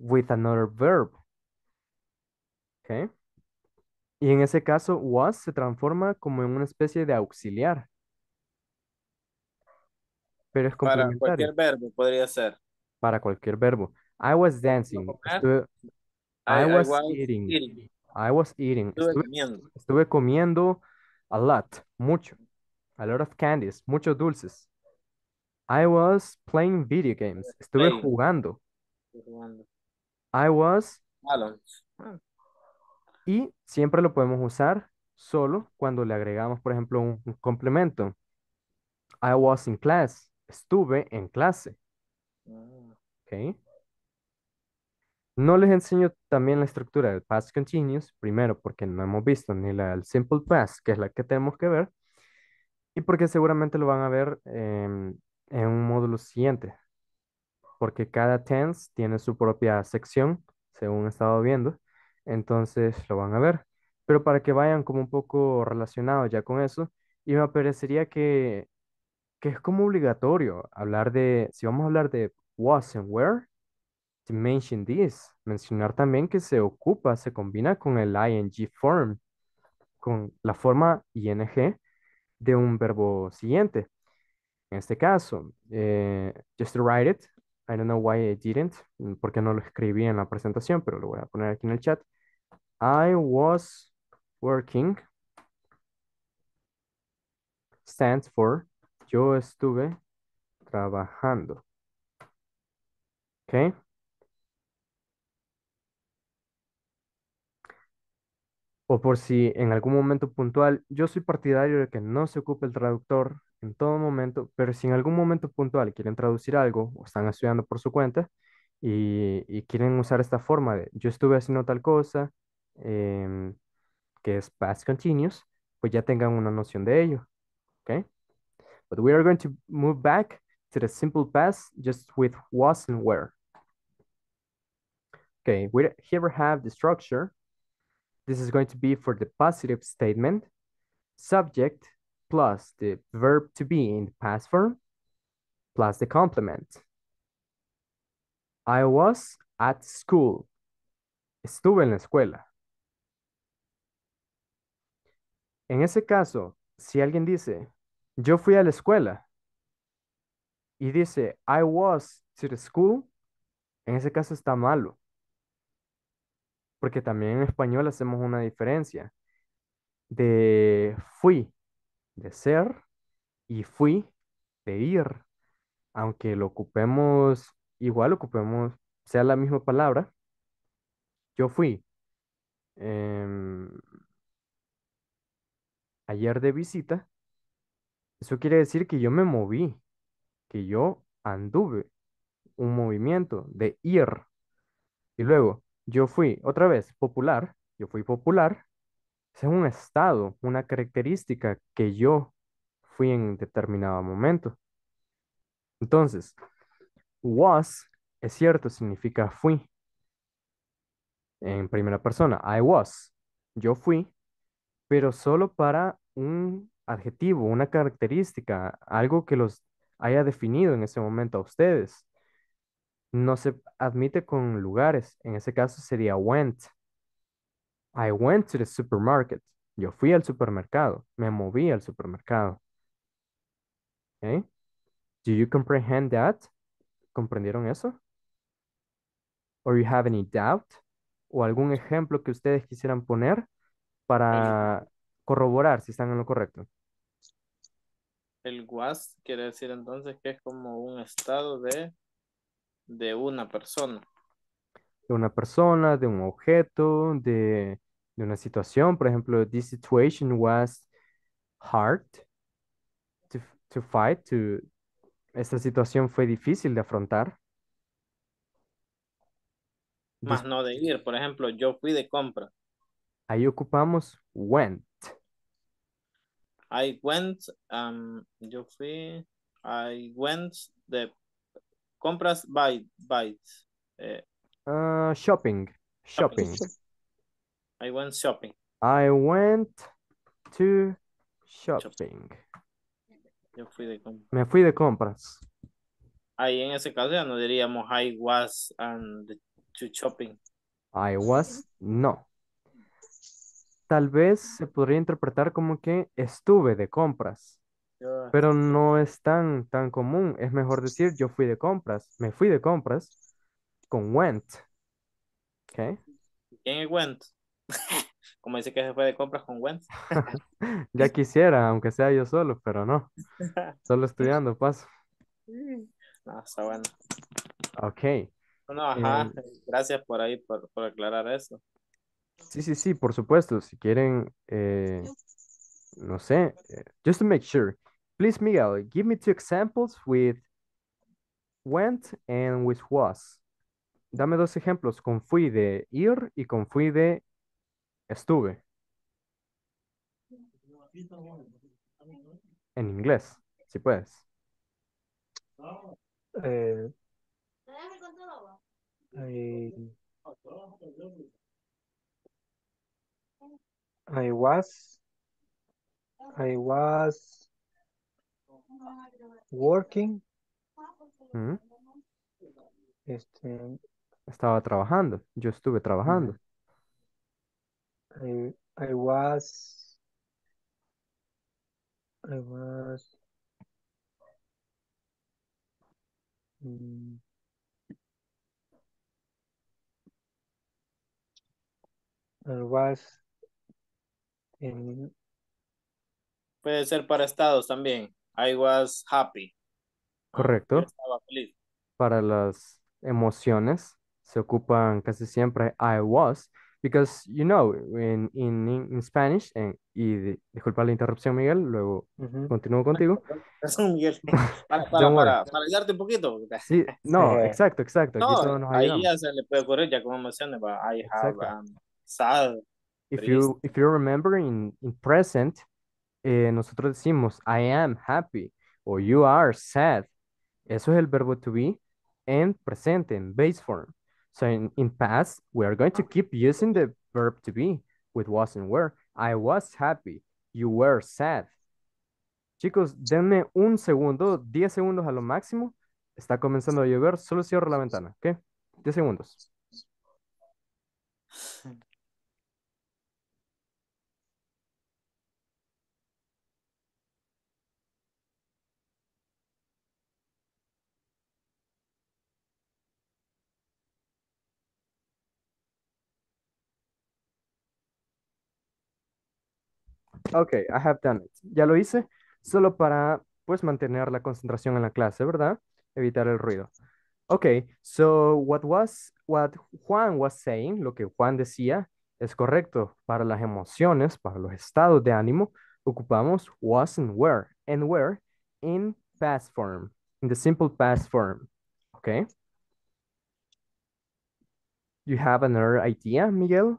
with another verb. Okay. Y en ese caso, was se transforma como en una especie de auxiliar. Pero es Para complementario. cualquier verbo podría ser. Para cualquier verbo. I was dancing. Estuve- I, I- I was, eating. eating. I was eating. Estuve Estuve, comiendo. estuve comiendo a lot, mucho. A lot of candies, muchos dulces. I was playing video games. Estuve Playing. jugando. Estoy jugando. I was Balance. Ah, y siempre lo podemos usar solo cuando le agregamos, por ejemplo, un, un complemento. I was in class. Estuve en clase. ah. ¿ok? No les enseño también la estructura del past continuous, primero porque no hemos visto ni la del simple past, que es la que tenemos que ver, y porque seguramente lo van a ver en un módulo siguiente, porque cada tense tiene su propia sección, según he estado viendo, entonces lo van a ver, pero para que vayan como un poco relacionados ya con eso, y me parecería que, que es como obligatorio hablar de, si vamos a hablar de was and where, to mention this, mencionar también que se ocupa, se combina con el ing form, con la forma ing de un verbo siguiente. En este caso, eh, just write it, I don't know why I didn't, porque no lo escribí en la presentación, pero lo voy a poner aquí en el chat. I was working stands for yo estuve trabajando. ¿Ok? O por si en algún momento puntual, yo soy partidario de que no se ocupe el traductor en todo momento, pero si en algún momento puntual quieren traducir algo o están estudiando por su cuenta y, y quieren usar esta forma de yo estuve haciendo tal cosa, em, que es past continuous, pues ya tengan una noción de ello. ¿Ok? But we are going to move back to the simple past just with was and were. Okay, we here have the structure. This is going to be for the positive statement, subject plus the verb to be in the past form plus the complement. I was at school. Estuve en la escuela. En ese caso, si alguien dice, yo fui a la escuela y dice, I was to the school, en ese caso está malo. Porque también en español hacemos una diferencia de fui, de ser, y fui, de ir, aunque lo ocupemos, igual ocupemos, sea la misma palabra. Yo fui em, ayer de visita. Eso quiere decir que yo me moví, que yo anduve, un movimiento de ir. Y luego, yo fui, otra vez, popular, yo fui popular. Es un estado, una característica que yo fui en determinado momento. Entonces, was, es cierto, significa fui. En primera persona, I was. Yo fui, pero solo para un adjetivo, una característica, algo que los haya definido en ese momento a ustedes. No se admite con lugares. En ese caso sería went. I went to the supermarket. Yo fui al supermercado. Me moví al supermercado. Okay. Do you comprehend that? ¿Comprendieron eso? Or you have any doubt? ¿O algún ejemplo que ustedes quisieran poner para corroborar si están en lo correcto? El was quiere decir entonces que es como un estado de, de una persona. De una persona, de un objeto, de, de una situación. Por ejemplo, this situation was hard to, to fight, to, esta situación fue difícil de afrontar. Más no de ir. Por ejemplo, yo fui de compra. Ahí ocupamos went. I went, um, yo fui, I went de compras by, by. Eh, uh, shopping. Shopping. I went shopping. I went to shopping. Yo fui de compras. Me fui de compras. Ahí en ese caso ya no diríamos I was and to shopping. I was, no. Tal vez se podría interpretar como que estuve de compras, Yo- pero no es tan, tan común. Es mejor decir yo fui de compras, me fui de compras con went. ¿Ok? ¿Quién es went? Como dice que se fue de compras con went. Ya quisiera, aunque sea yo solo, pero no. Solo estudiando, paso. No, está bueno. Ok. No, ajá. Eh, Gracias por ahí, por, por aclarar eso. Sí, sí, sí, por supuesto. Si quieren, eh, no sé, eh, just to make sure. Please, Miguel, give me two examples with went and with was. Dame dos ejemplos con fui de ir y con fui de estuve. En inglés, si puedes. Eh, I, I was. I was. Working. ¿Mm? este. Estaba trabajando. Yo estuve trabajando. I, I was. I was. Mm, I was in Puede ser para estados también. I was happy. Yo Correcto. estaba feliz. Para las emociones se ocupan casi siempre I was, because you know, in, in, in Spanish, en- y di- disculpa la interrupción, Miguel, luego ujú. continúo contigo. Miguel. Para, para, para, para ayudarte un poquito. Sí, no, exacto, exacto. No, nos ahí ya se le puede ocurrir ya como emociones. va, I have um, sad. If you, if you remember in, in present, eh, nosotros decimos I am happy o you are sad. Eso es el verbo to be en presente, en base form. So in, in past, we are going to keep using the verb to be with was and were. I was happy. You were sad. Chicos, denme un segundo, 10 segundos a lo máximo. Está comenzando a llover, solo cierro la ventana, ¿ok? 10 segundos. Ok, I have done it. Ya lo hice, solo para pues mantener la concentración en la clase, ¿verdad? Evitar el ruido. Okay, so what was what Juan was saying, lo que Juan decía es correcto. Para las emociones, para los estados de ánimo, ocupamos was and were and were in past form, in the simple past form. Okay? You have another idea, Miguel?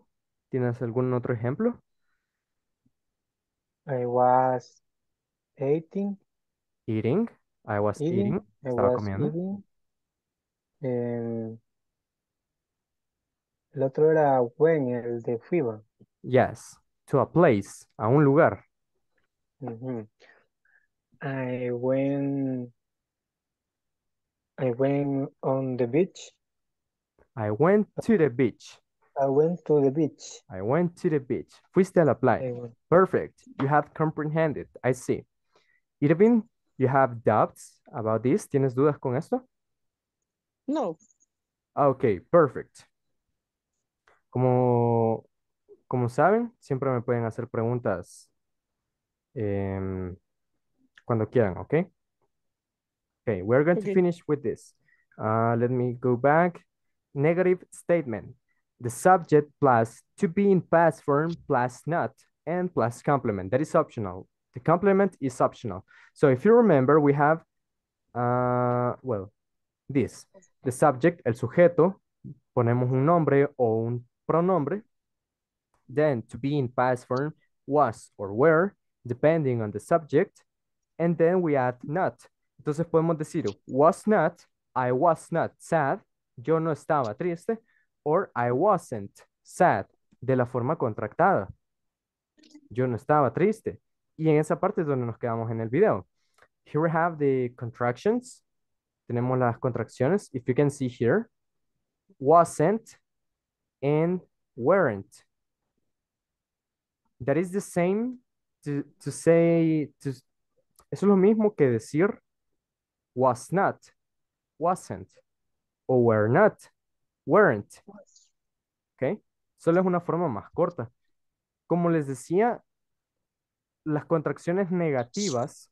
¿Tienes algún otro ejemplo? I was eating. Eating. I was eating. Eating. I Estaba was comiendo. eating. Em, el otro era when, el de FIBA. Yes. To a place, a un lugar. Ujú. I went, I went on the beach. I went to the beach. I went to the beach. I went to the beach. Fuiste a la playa. Perfect. You have comprehended. I see. Irving, you have doubts about this? ¿Tienes dudas con esto? No. Ok, perfect. Como, como saben, siempre me pueden hacer preguntas em, cuando quieran, ¿ok? Okay, we're going to finish with this. Uh, let me go back. Negative statement. The subject plus to be in past form plus not and plus complement. That is optional. The complement is optional. So if you remember, we have, uh, well, this. The subject, el sujeto, ponemos un nombre o un pronombre. Then to be in past form, was or were, depending on the subject. And then we add not. Entonces podemos decir, was not, I was not sad, yo no estaba triste, or I wasn't sad, de la forma contractada. Yo no estaba triste. Y en esa parte es donde nos quedamos en el video. Here we have the contractions. Tenemos las contracciones. If you can see here, wasn't and weren't. That is the same to, to say, to, eso es lo mismo que decir was not, wasn't, o were not, weren't. ¿Ok? Solo es una forma más corta. Como les decía, las contracciones negativas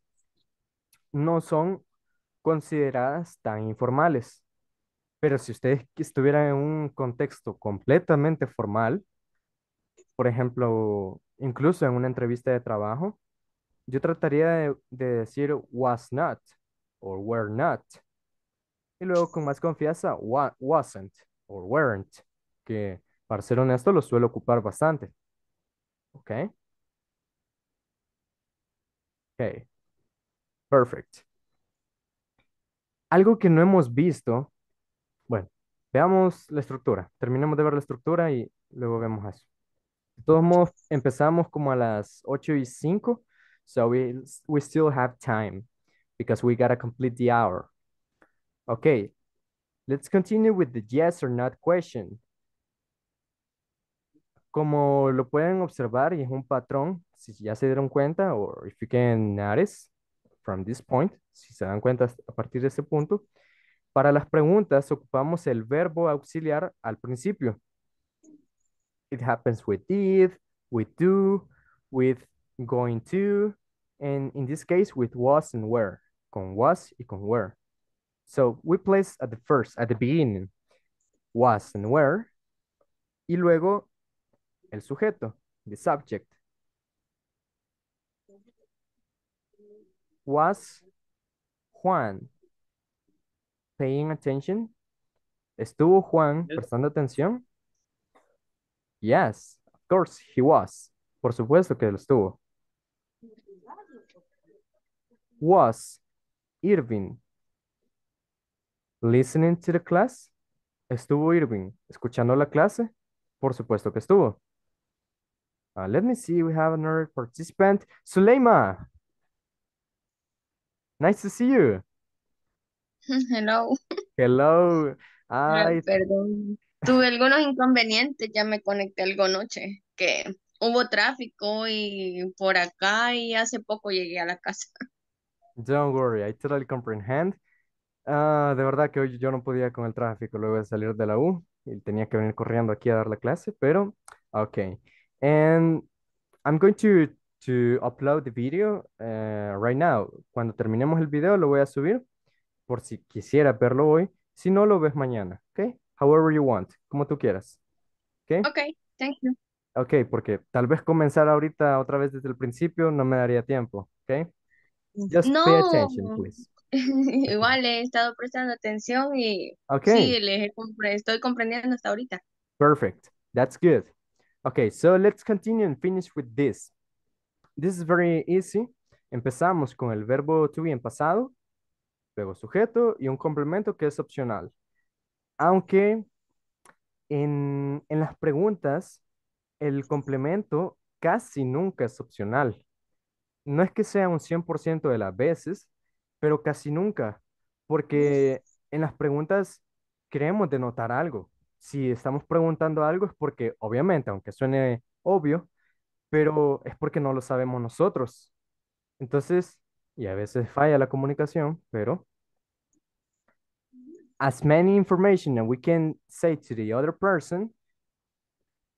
no son consideradas tan informales. Pero si ustedes estuvieran en un contexto completamente formal, por ejemplo, incluso en una entrevista de trabajo, yo trataría de, de decir was not or were not. Y luego con más confianza, wa- wasn't or weren't, que para ser honesto lo suelo ocupar bastante. ¿Ok? Ok. Perfect. Algo que no hemos visto, bueno, veamos la estructura. Terminemos de ver la estructura y luego vemos eso. De todos modos, empezamos como a las 8 y 5, so we, we still have time because we gotta complete the hour. Okay, let's continue with the yes or not question. Como lo pueden observar y es un patrón, si ya se dieron cuenta, or if you can notice from this point, si se dan cuenta a partir de este punto, para las preguntas ocupamos el verbo auxiliar al principio. It happens with did, with do, with going to, and in this case with was and were, con was y con were. So we place at the first, at the beginning, was and were, y luego el sujeto, the subject. Was Juan paying attention? ¿Estuvo Juan prestando atención? Yes, of course he was. Por supuesto que lo estuvo. Was Irving listening to the class? ¿Estuvo Irving escuchando la clase? Por supuesto que estuvo. Uh, let me see, we have another participant. Suleima, nice to see you. Hello. Hello. Ay, perdón. Tuve algunos inconvenientes, ya me conecté algo anoche, que hubo tráfico y por acá y hace poco llegué a la casa. don't worry, I totally comprehend. Ah, de verdad que hoy yo no podía con el tráfico luego de salir de la U y tenía que venir corriendo aquí a dar la clase, pero ok. And I'm going to to upload the video uh, right now. Cuando terminemos el video lo voy a subir por si quisiera verlo hoy. Si no, lo ves mañana, ¿ok? However you want, como tú quieras. ¿Ok? Ok, thank you. Ok, porque tal vez comenzar ahorita otra vez desde el principio no me daría tiempo, ¿ok? Just pay attention, please. igual he estado prestando atención y Okay. sí, les compre- estoy comprendiendo hasta ahorita. Perfect. That's good. Okay, so let's continue and finish with this. This is very easy. Empezamos con el verbo to be en pasado, luego sujeto y un complemento que es opcional. Aunque en, en las preguntas el complemento casi nunca es opcional. No es que sea un 100% de las veces, pero casi nunca, porque en las preguntas queremos denotar algo. Si estamos preguntando algo es porque, obviamente, aunque suene obvio, pero es porque no lo sabemos nosotros. Entonces, y a veces falla la comunicación, pero as many information as we can say to the other person,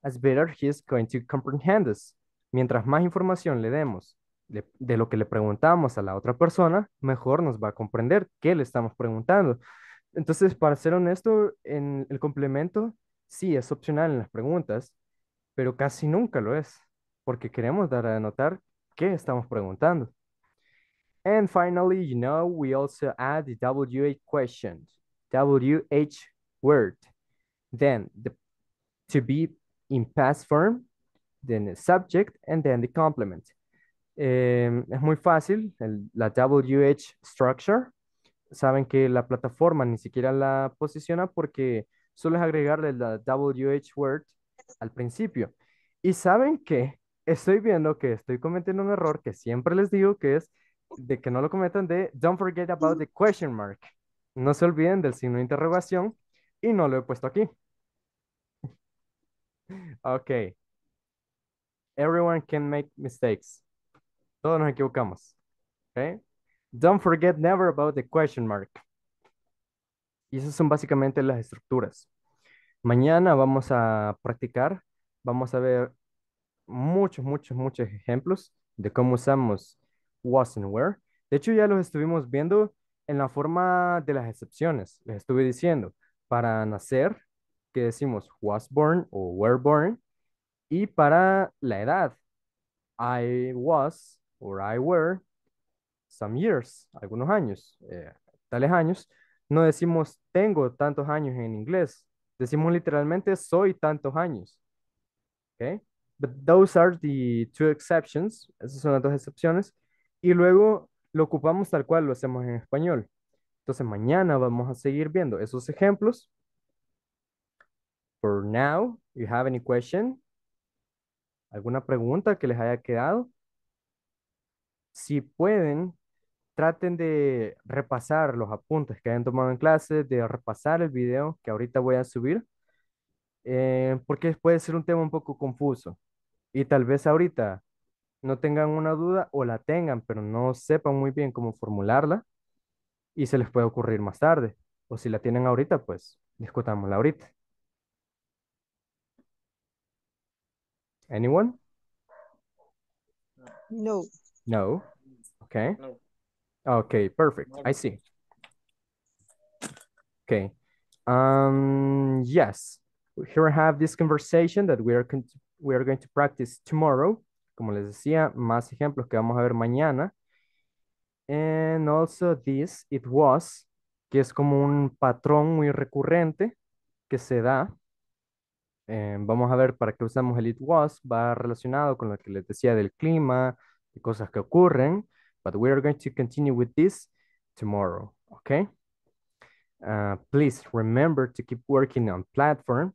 as better he is going to comprehend us. Mientras más información le demos de, lo que le preguntamos a la otra persona, mejor nos va a comprender qué le estamos preguntando. Entonces, para ser honesto, en el complemento sí es opcional en las preguntas, pero casi nunca lo es, porque queremos dar a notar qué estamos preguntando. And finally, you know, we also add the WH question, WH word. Then the to be in past form, then the subject, and then the complement. Eh, es muy fácil, el- la WH structure. Saben que la plataforma ni siquiera la posiciona porque solo agregarle la WH word al principio. Y saben que estoy viendo que estoy cometiendo un error que siempre les digo que es de que no lo cometan de don't forget about the question mark. No se olviden del signo de interrogación y no lo he puesto aquí. Ok. Everyone can make mistakes. Todos nos equivocamos. Don't forget never about the question mark. Y esas son básicamente las estructuras. Mañana vamos a practicar, vamos a ver muchos, muchos, muchos ejemplos de cómo usamos was and were. De hecho, ya los estuvimos viendo en la forma de las excepciones. Les estuve diciendo, para nacer, que decimos was born o were born. Y para la edad, I was or I were some years, algunos años, eh, tales años. No decimos tengo tantos años en inglés. Decimos literalmente soy tantos años. Okay? But those are the two exceptions. Esas son las dos excepciones. Y luego lo ocupamos tal cual lo hacemos en español. Entonces mañana vamos a seguir viendo esos ejemplos. For now, you have any question? ¿Alguna pregunta que les haya quedado? Si pueden, traten de repasar los apuntes que hayan tomado en clase, de repasar el video que ahorita voy a subir, eh, porque puede ser un tema un poco confuso. Y tal vez ahorita no tengan una duda o la tengan, pero no sepan muy bien cómo formularla y se les puede ocurrir más tarde. O si la tienen ahorita, pues discutámosla ahorita. Anyone? No. No. Okay. No. Okay, perfect. I see. Okay. Um, yes. Here I have this conversation that we are, we are going to practice tomorrow. Como les decía, más ejemplos que vamos a ver mañana. And also this, it was, que es como un patrón muy recurrente que se da. Eh, vamos a ver para qué usamos el it was. Va relacionado con lo que les decía del clima, cosas que ocurren. But we are going to continue with this tomorrow, okay? Uh, please remember to keep working on platform.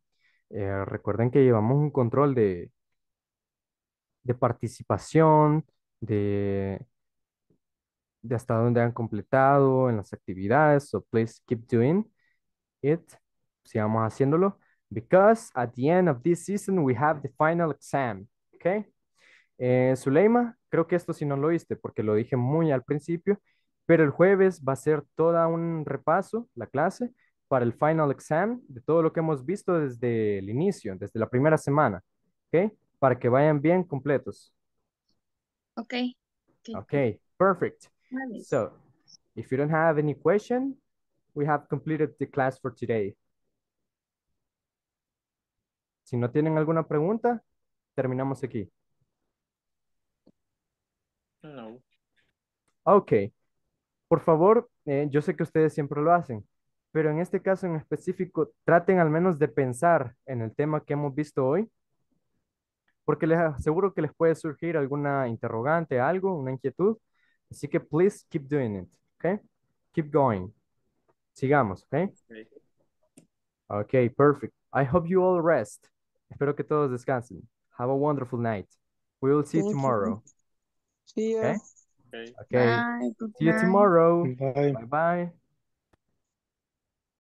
Eh, recuerden que llevamos un control de, de participación, de, de hasta dónde han completado en las actividades. So please keep doing it. Sigamos haciéndolo. Because at the end of this season, we have the final exam. Okay? Eh, Zuleima, creo que esto sí no lo oíste porque lo dije muy al principio, pero el jueves va a ser todo un repaso, la clase, para el final exam de todo lo que hemos visto desde el inicio, desde la primera semana, ¿ok? Para que vayan bien completos. Okay. Okay, perfect. So, if you don't have any question, we have completed the class for today. Si no tienen alguna pregunta, terminamos aquí. No. Ok. Por favor, eh, yo sé que ustedes siempre lo hacen, pero en este caso en específico, traten al menos de pensar en el tema que hemos visto hoy, porque les aseguro que les puede surgir alguna interrogante, algo, una inquietud. Así que please keep doing it, ¿ok? Keep going. Sigamos, ¿ok? Okay. Okay, perfect. I hope you all rest. Espero que todos descansen. Have a wonderful night. We will see you. tomorrow. See ya. Okay? Okay. Okay. Bye, See you tomorrow. Bye. Bye bye.